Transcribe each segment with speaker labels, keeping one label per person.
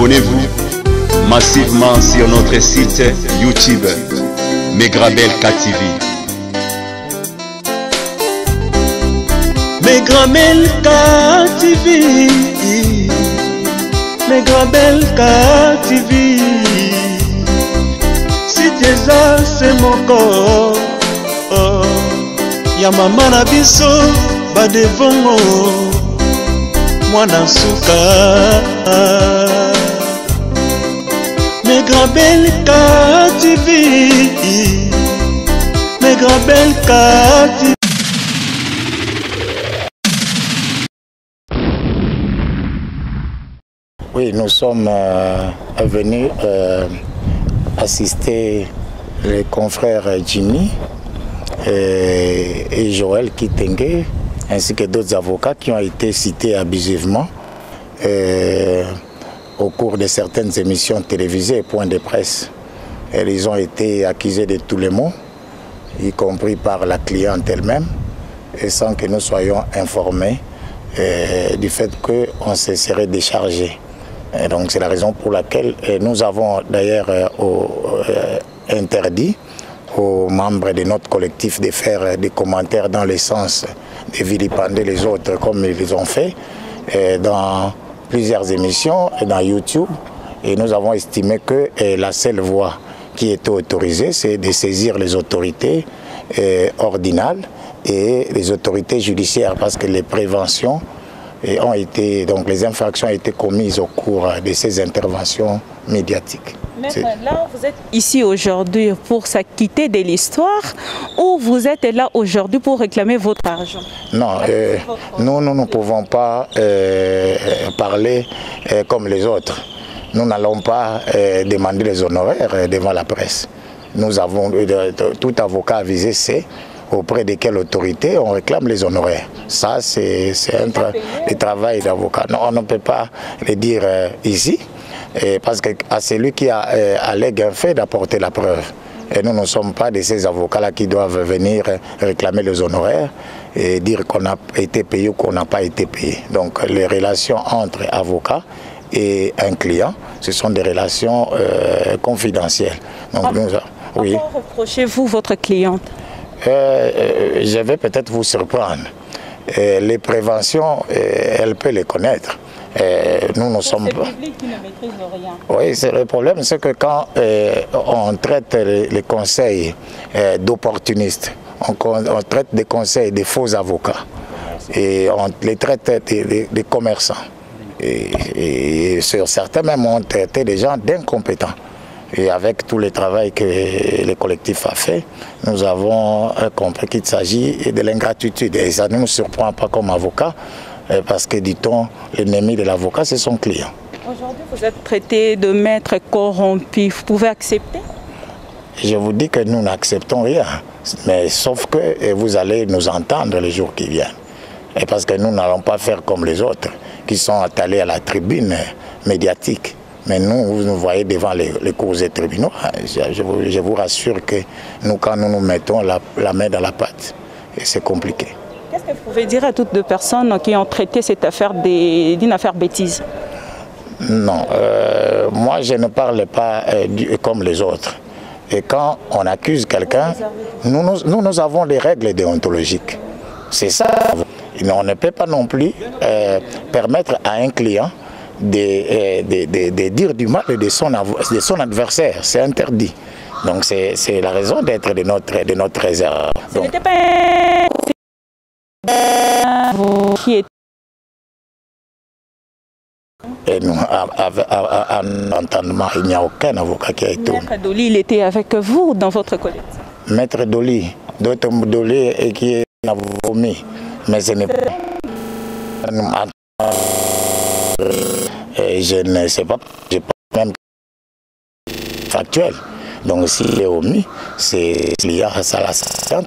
Speaker 1: Abonnez-vous massivement sur notre site YouTube Megrabel KTV.
Speaker 2: Megramel KTV Megramel KTV site eza se moko oh. ya mama na biso badevongo mwana suka Megrabel KTV Megrabel KTV
Speaker 3: Oui, nous sommes euh, venus euh, assister les confrères Jimmy et, et Joël Kitenge, ainsi que d'autres avocats qui ont été cités abusivement. Euh, au cours de certaines émissions télévisées et points de presse. Et ils ont été accusés de tous les maux, y compris par la cliente elle-même, sans que nous soyons informés euh, du fait qu'on se serait déchargé. Donc c'est la raison pour laquelle nous avons d'ailleurs euh, euh, interdit aux membres de notre collectif de faire des commentaires dans le sens de vilipender les autres comme ils ont fait dans plusieurs émissions dans YouTube. Et nous avons estimé que la seule voie qui était autorisée, c'est de saisir les autorités ordinales et les autorités judiciaires parce que les préventions et ont été, donc les infractions ont été commises au cours de ces interventions médiatiques.
Speaker 4: Là, vous êtes ici aujourd'hui pour s'acquitter de l'histoire ou vous êtes là aujourd'hui pour réclamer votre argent?
Speaker 3: Non, euh, nous, nous ne pouvons pas euh, parler euh, comme les autres. Nous n'allons pas demander les honoraires devant la presse. Nous avons, tout avocat avisé c'est auprès de quelle autorité on réclame les honoraires. Ça, c'est un tra travail d'avocat. Non, on ne peut pas le dire ici, et parce que à celui qui a, euh, allègue un fait d'apporter la preuve. Et nous ne sommes pas de ces avocats-là qui doivent venir réclamer les honoraires et dire qu'on a été payé ou qu'on n'a pas été payé. Donc les relations entre avocats et un client, ce sont des relations euh, confidentielles. Donc,
Speaker 4: nous, oui. reprochez-vous votre cliente
Speaker 3: euh, je vais peut-être vous surprendre. Les préventions, elle peut les connaître. Nous ne sommes pas.
Speaker 4: qui ne maîtrise rien.
Speaker 3: Oui, c'est le problème, c'est que quand on traite les, conseils d'opportunistes, on, on, traite des conseils des faux avocats et on les traite des, des, des commerçants. Et, et, sur certains même, on traité des gens d'incompétents. Et avec tout le travail que le collectif a fait, nous avons compris qu'il s'agit de l'ingratitude. Et ça ne nous surprend pas comme avocat, parce que, dit-on, l'ennemi de l'avocat, c'est son client.
Speaker 4: Aujourd'hui, vous êtes traité de maître corrompu. Vous pouvez accepter?
Speaker 3: Je vous dis que nous n'acceptons rien. Mais sauf que vous allez nous entendre les jours qui viennent. Et parce que nous n'allons pas faire comme les autres, qui sont allés à la tribune médiatique. Mais nous, vous nous voyez devant les, les cours des tribunaux. Je, je, vous, je, vous, rassure que nous, quand nous nous mettons la, la main dans la pâte, c'est compliqué.
Speaker 4: Qu'est-ce que vous pouvez dire à toutes les personnes qui ont traité cette affaire d'une affaire bêtise?
Speaker 3: Non, euh, moi je ne parle pas euh, du, comme les autres. Et quand on accuse quelqu'un, nous, nous, avons des règles déontologiques. C'est ça. On ne peut pas non plus euh, permettre à un client de, de, de, de, dire du mal de son, de son adversaire. C'est interdit. Donc c'est la raison d'être de notre, de notre réserve. Un entendement, il n'y a aucun avocat qui a été.
Speaker 4: Maître Doli, il était avec vous dans votre collectif
Speaker 3: Maître Doli, d'autres Doli et qui est vomi. Mais ce n'est pas. Et je ne sais pas, je pense même factuel. Donc s'il est omis, c'est lié à ça la question.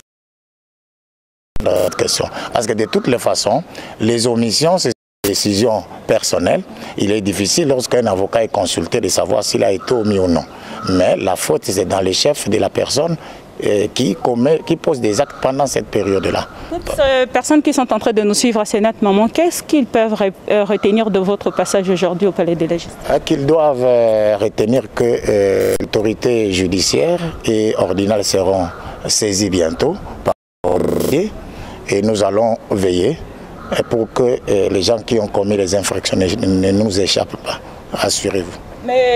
Speaker 3: Parce que de toutes les façons, les omissions, c'est décision personnelle. Il est difficile lorsqu'un avocat est consulté de savoir s'il a été omis ou non. Mais la faute, c'est dans les chefs de la personne euh, qui, commet, qui posent des actes pendant cette période-là.
Speaker 4: Toutes ces personnes qui sont en train de nous suivre à Sénat Maman, qu'est-ce qu'ils peuvent euh, retenir de votre passage aujourd'hui au Palais des Législatives
Speaker 3: Ah, qu'ils doivent euh, retenir que euh, l'autorité judiciaire et ordinale seront saisies bientôt par et nous allons veiller euh, pour que euh, les gens qui ont commis les infractions ne, nous échappent pas. Rassurez-vous.
Speaker 4: Mais...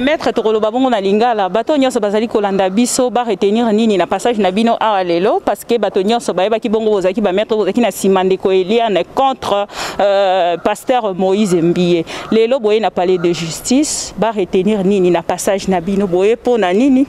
Speaker 4: maître tokoloba bongo na lingala bato nyonso bazali kolanda biso baretenir nini na passage na bino awa lelo parce que bato nyonso bayebaki bongo bozalaki bamaître bozalaki na nsima ndeko eliane contre euh, pasteur moïse mbie lelo boye na palais de justice baretenir nini na passage na bino boye mpo na nini?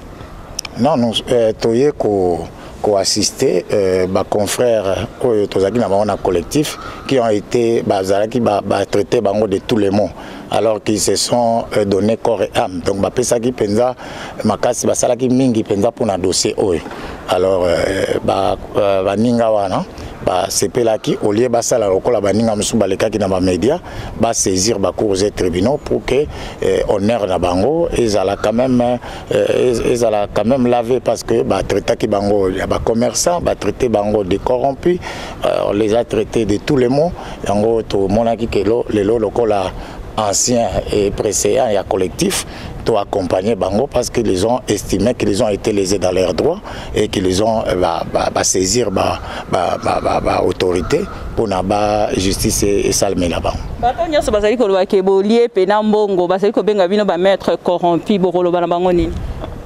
Speaker 3: Non nous euh, toye ko koassiste euh, baconfrère oyo tozalaki na bango na collectif qui ont été bazalaki batraité ba bango de tous les mots alors qu'ils se sont euh, donné corps et âme. Donc bapesaki mpenza makasi basalaki mingi mpenza mpona dossier oyo. Alors euh, baninga ba wana basepelaki au lieu basala lokola baninga mosusu balekaki na bamédia basaisir bacours et tribunaux pour que euh, honneur na bango ezala quand même euh, ezala quand même lavé parce que batraitaki bango ya bacommerçant batraité bango de corrompu euh, on les a traités de tous les mots yango tomonaki ke lelo lokola ancien et précédent et collectif to accompagner Bango parce qu'ils ont estimé qu'ils ont été lésés dans leurs droits et qu'ils ont bah, bah, bah, saisir bah, bah, bah, bah, bah, autorité pour ba justice et salmer là-bas.
Speaker 4: bato nyonso bazali koloba ke bolie pena mbongo bazali kobenga bino bamaître corrompu bokoloba na bango nini?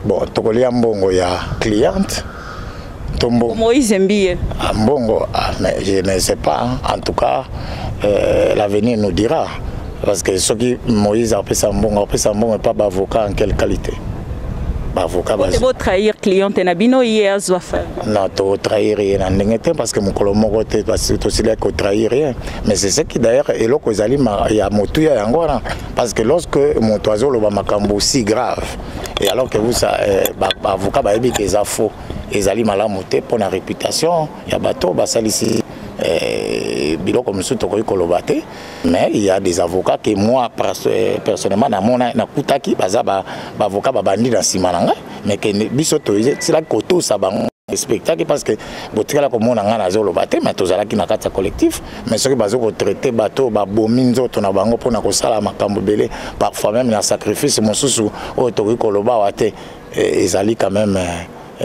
Speaker 3: Bon tokolia mbongo ya cliente tombo
Speaker 4: moïse mbie
Speaker 3: ah, mbongo ah, mais je ne sais pas hein. en tout cas euh, l'avenir nous dira parce que soki moïse apesa mbongo apesa mbongo epa baavocat en quelle qualité? Baavocat
Speaker 4: botrahir cliente na bino ye azwa fa
Speaker 3: non totrahir ye na ndenge te parce que mokolo moko te tosilaki kotrahir ye mais c'est ce qui d'ailleurs eloko ezali ya motuya yango wana parce que lorsque moto azoloba makambo aussi grave et alors que busa baavocat bayebi ke eza faux ezali malamu te mpo na réputation ya bato basalisi Eh, biloko mosusu tokoki koloba te mais il y a des avocats que moi personnellement namona nakutaki baza baavocat babandi na nsima na ngai mais ke biso tosilaki kotusa bango spectacle parce que botikala komona ngai nazoloba te mais tozalaki na kati ya collectif mais soki baza kotraite bato babomi nzoto na bango mpona kosala makambo ebele parfois même na sacrifice mosusu oyo tokoki koloba awa te ezali quand même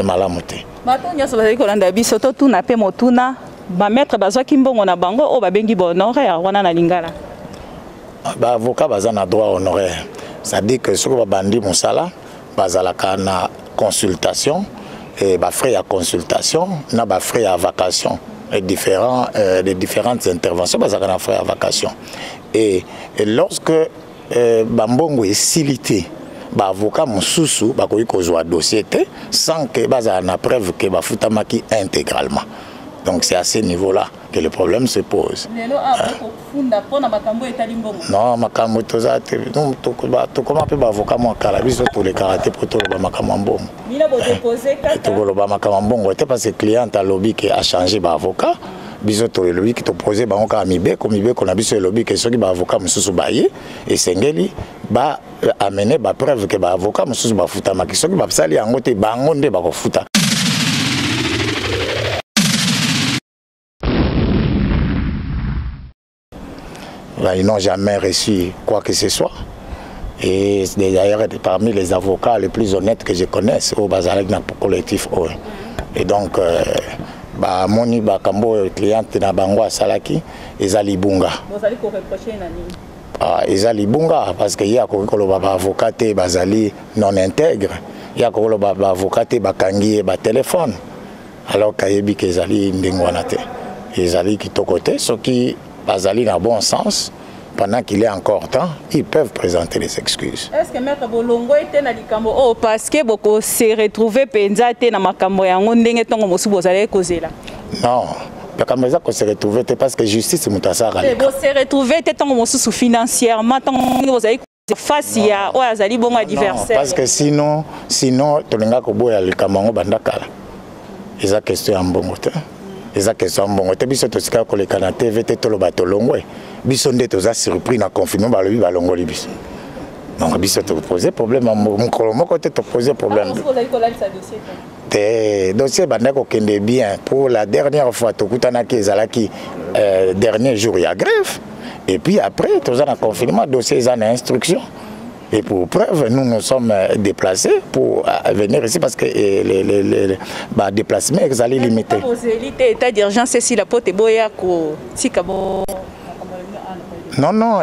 Speaker 3: malamu te.
Speaker 4: Bato nyonso bazali kolanda biso totuna mpe motuna bamaître bazwaki mbongo na bango oyo babengi bahonoraire wana na lingala.
Speaker 3: Baavocat baza na droit honoraire. C'est-à-dire que soki babandi mosala bazalaka na consultation et bafrais ya consultation na bafrais ya vacation. Et différents, euh, les différentes interventions bazalaka na frais ya vacation. Et, et lorsque euh, bambongo esili te baavocat mosusu bakoki kozwa dossier te sans que bazala na preuve ke bafutamaki intégralement Donc c'est à ce niveau-là que le problème se pose. Non, makambo toza te tokoma mpe baavocat mwa kala? Biso tolekaka te mpo toloba makambo ya mbongo. Tokoloba makambo ya mbongo te parce que cliente alobi ke achange baavocat biso tolobi ke topose bango kaka mibeko mibeko na biso elobi ke soki baavocat mosusu baye esengeli baamene bapreuve ke baavocat mosusu bafutamaki soki basali yango te bango nde bakofuta ils n'ont jamais reçu quoi que ce soit. Et d'ailleurs, parmi les avocats les plus honnêtes que je connaisse au Bazarek dans le collectif. Et donc, euh, bah, moni bakambo cliente na bango asalaki eza libunga ah, eza libunga parce que ye akoki koloba baavocat te bazali non intègre. Ye akoki koloba baavocat te bakangi ye batelefone alors kayebi ke ezali ndenge wana te ezali kitoko te soki bazali na bon sens pendant qu'il est encore temps, ils peuvent présenter les excuses.
Speaker 4: Est-ce que maître Bolongo était na likambo? Oh parce que boko se retrouver penza te na makambo yango ndenge tongo mosu bozali kozela.
Speaker 3: Non. makambo eza kose retrouve te parce que justice moto asalaka
Speaker 4: bose retrouve te ntango mosusu financièrement ntango bozali face ya oyo azali bongo adversaire
Speaker 3: parce que sinon sinon tolinga koboya likambo yango banda kala eza question ya mbongo te eza question ya mbongo. Te biso tosika koleka na tv te toloba tolongwe. Biso nde toza surpris na confinement balobi balongoli biso. Donc biso topose problème mokolo moko te topose problème. Te dossier ebandaki kokende bien. Pour la dernière fois tokutanaki ezalaki euh, dernier jour ya grève. Et puis après toza na confinement dossier eza na instruction Et pour preuve, nous nous sommes déplacés pour venir ici parce que les, les, les, les bah, déplacements allaient limiter. Non, non,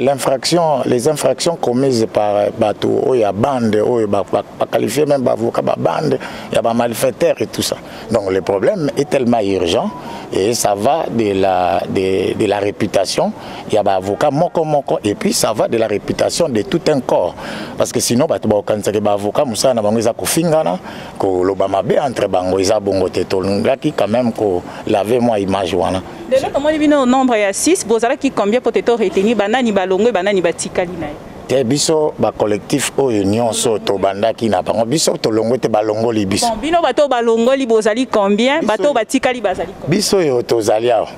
Speaker 3: l'infraction, les infractions commises par bateau, il y a bande, il y a qualifié même avocat, bande, il y a malfaiteurs et tout ça. Donc le problème est tellement urgent et ça va de la, de, de la réputation. Il y a avocat moko moko et puis ça va de la réputation de tout un corps. Parce que sinon, bato bakanisa ke avocat musa na bango eza kofingana, ko loba mabe entre bango eza bongo te tolingaki quand même ko laver moi image wana.
Speaker 4: lelo tomoni bino nombre ya 6 bozalaki combien po teto retenir banani balongwe banani batikali na ye
Speaker 3: te biso bacollectif oyo nyonso tobandaki na bango biso tolongwe te balongoli biso.
Speaker 4: Bino bato balongoli bozali combien? Bato batikali bazali
Speaker 3: biso oyo tozali awa.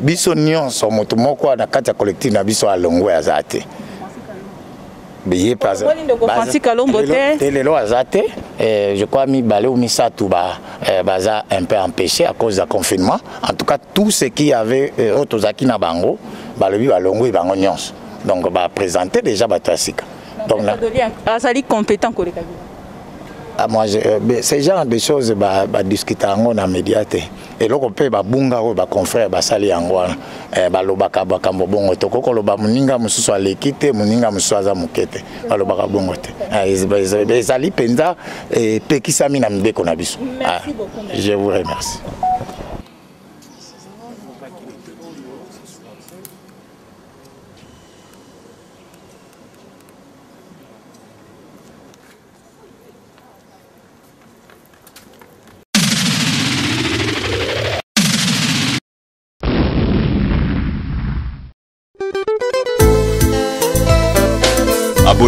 Speaker 3: Biso nyonso moto moko na kati ya collectif na biso alongwe aza te. Beye lelo aza te eh, je crois mibale ou misato ba, eh, baza un peu empêché à cause du confinement. En tout cas tout ce qui avait eh, oyo tozalaki na bango balobi balongwe bango nyonso donc baprésente déjà bato ya sika donc na,
Speaker 4: azali compétent koleka
Speaker 3: Ah, moi, euh, ce genre de choses badiscuta ba yango na média te eloko mpe babunga oyo baconfrère basali yango wana eh, balobaka bakambo bongo tokoki koloba moninga mosusu aleki te moninga mosusu aza moke te balobaka bongo te Eh, ez- ez- ezali mpenza epekisami na mibeko na biso Ah, je vous remercie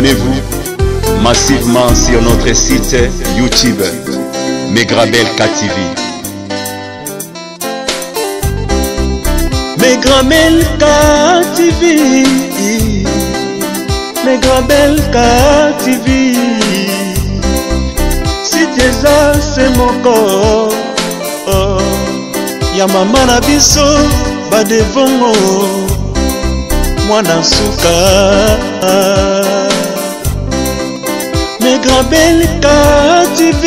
Speaker 1: Abonnez-vous massivement sur notre site YouTube Megrabel KTV.
Speaker 2: Megramel KTV Megramel KTV site eza se moko oh, ya mama na biso badevongo mwana suka Megrabel KTV